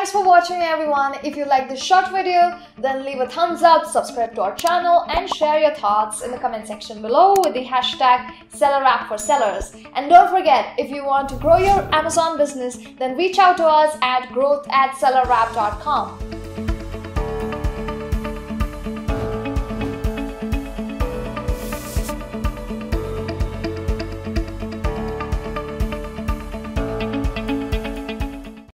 Thanks for watching everyone. If you like this short video, then leave a thumbs up, subscribe to our channel and share your thoughts in the comment section below with the hashtag Seller App for Sellers. And don't forget, if you want to grow your Amazon business, then reach out to us at growth at sellerapp.com.